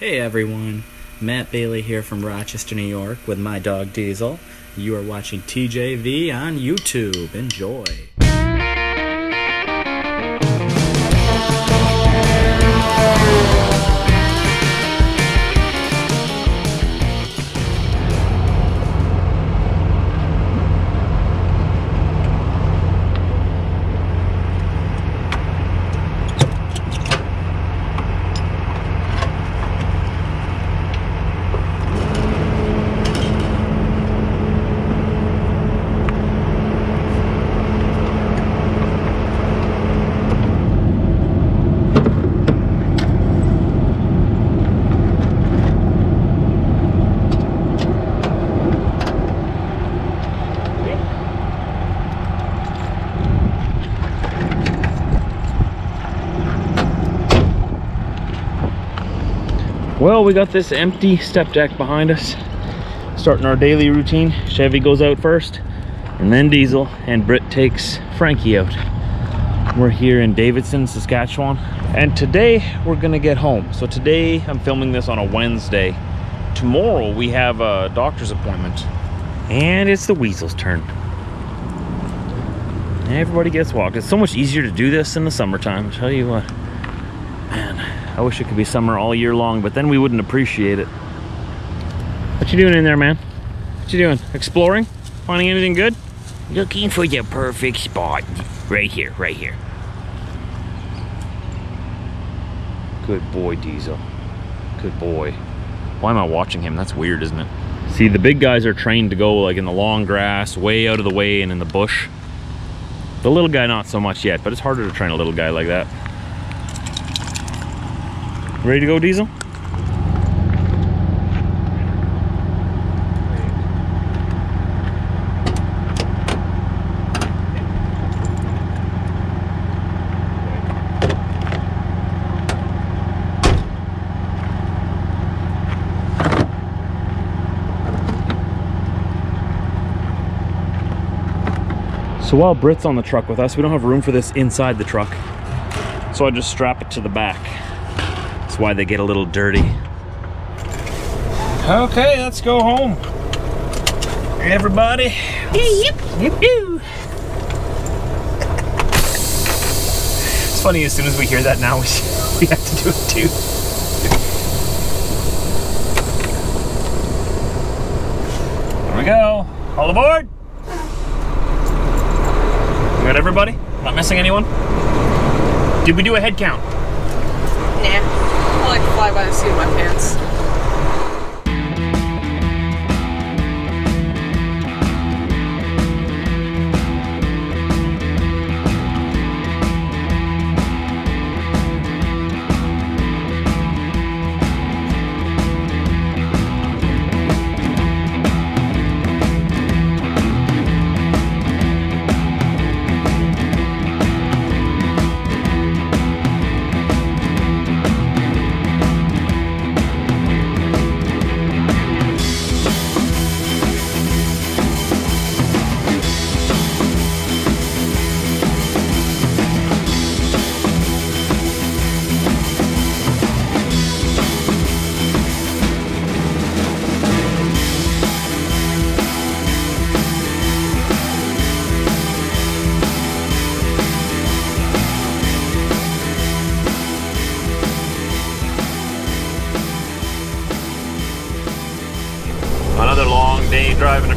Hey everyone, Matt Bailey here from Rochester, New York with my dog Diesel. You are watching TJV on YouTube. Enjoy. Well, we got this empty step deck behind us. Starting our daily routine. Chevy goes out first, and then Diesel, and Britt takes Frankie out. We're here in Davidson, Saskatchewan, and today we're gonna get home. So today I'm filming this on a Wednesday. Tomorrow we have a doctor's appointment, and it's the Weasel's turn. Everybody gets walked. It's so much easier to do this in the summertime, I tell you what. Man, I wish it could be summer all year long, but then we wouldn't appreciate it. What you doing in there, man? What you doing? Exploring? Finding anything good? Looking for the perfect spot. Right here, right here. Good boy, Diesel. Good boy. Why am I watching him? That's weird, isn't it? See, the big guys are trained to go like in the long grass, way out of the way and in the bush. The little guy, not so much yet, but it's harder to train a little guy like that. Ready to go, Diesel? So while Britt's on the truck with us, we don't have room for this inside the truck. So I just strap it to the back. That's why they get a little dirty. Okay, let's go home. Everybody. Yep, yep, yep. It's funny, as soon as we hear that now, we, we have to do it too. There we go. All aboard. We got everybody? Not missing anyone? Did we do a head count? Nah. Like fly by the seat of my pants.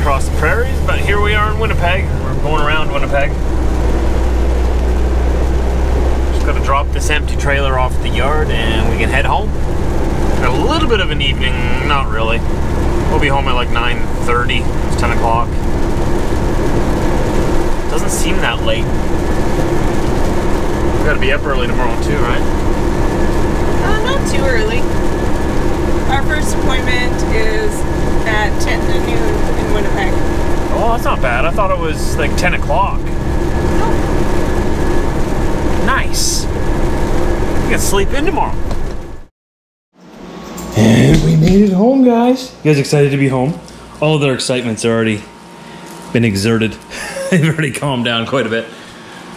Across the prairies, but here we are in Winnipeg. We're going around Winnipeg. Just gotta drop this empty trailer off the yard and we can head home. Got a little bit of an evening, not really. We'll be home at like 9.30, it's 10 o'clock. Doesn't seem that late. We gotta be up early tomorrow too, right? Uh, not too early. Our first appointment is at 10 to noon in Winnipeg. Oh, that's not bad. I thought it was like 10 o'clock. Nice. You can sleep in tomorrow. And we made it home, guys. You guys excited to be home? All their excitement's already been exerted. They've already calmed down quite a bit.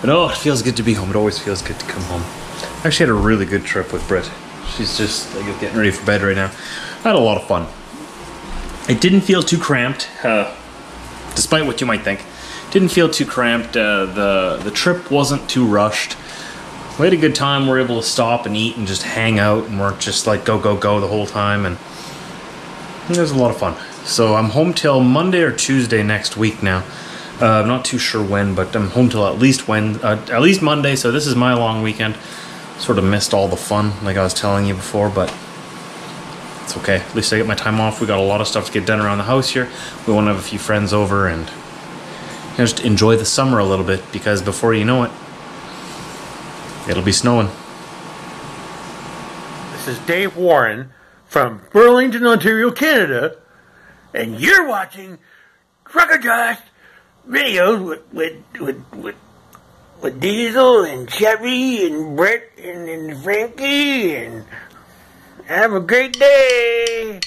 But oh, it feels good to be home. It always feels good to come home. I actually had a really good trip with Britt. She's just like getting ready for bed right now. I had a lot of fun. It didn't feel too cramped, uh, despite what you might think. Didn't feel too cramped. Uh, the the trip wasn't too rushed. We had a good time. We were able to stop and eat and just hang out, and weren't just like go go go the whole time. And it was a lot of fun. So I'm home till Monday or Tuesday next week now. Uh, I'm not too sure when, but I'm home till at least when uh, at least Monday. So this is my long weekend. Sort of missed all the fun, like I was telling you before, but it's okay. At least I get my time off. We got a lot of stuff to get done around the house here. We want to have a few friends over and you know, just enjoy the summer a little bit because before you know it, it'll be snowing. This is Dave Warren from Burlington, Ontario, Canada, and you're watching Truckercast videos with with with with, with Diesel and Chevy and Brett and, and Frankie and have a great day.